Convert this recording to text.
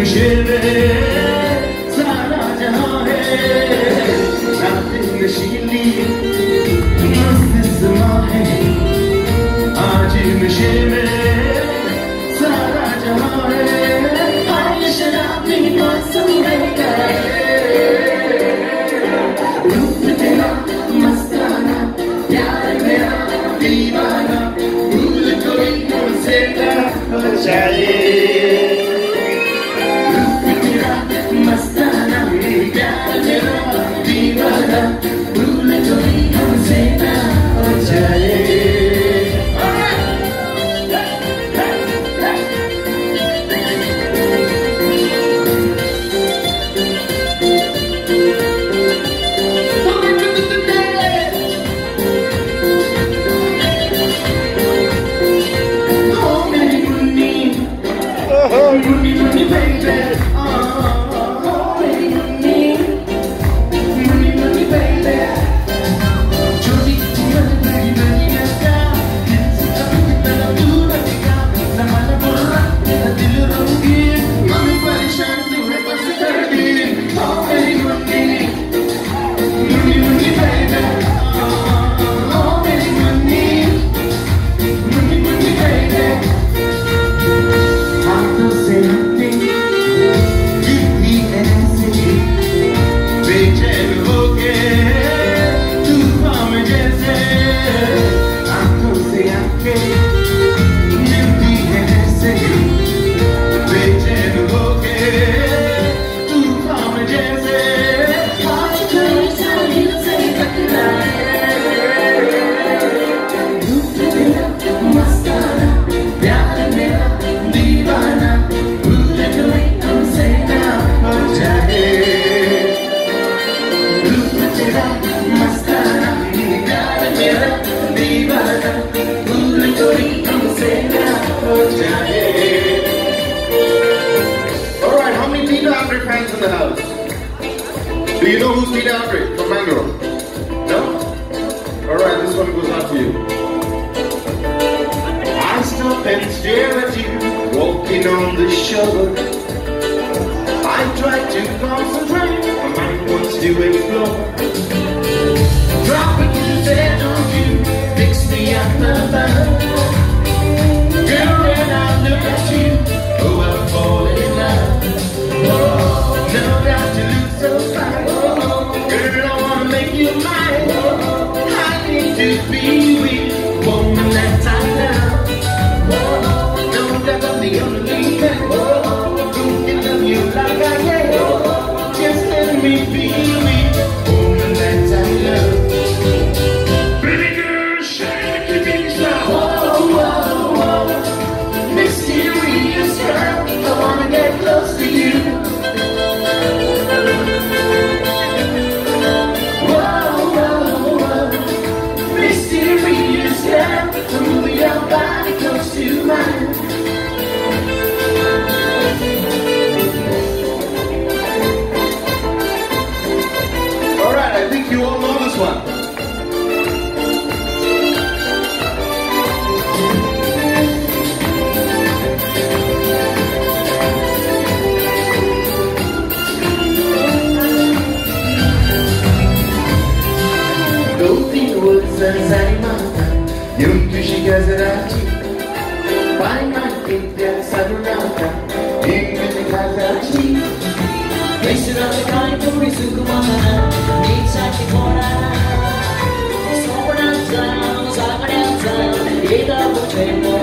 you should be. All right, how many Andre fans in the house? Do you know who's Andre? No? All right, this one goes out to you. I stop and stare at you, walking on the shoulder. I try to concentrate, my mind wants to explore. sen sen mantan Yum tushi gazera chi Pai man kitya sadu nata Yum tushi gazera chi Kishu da te kai kuri suku mahana Ni chaki kora Sopra nanzan, sapra nanzan Ida po chen mora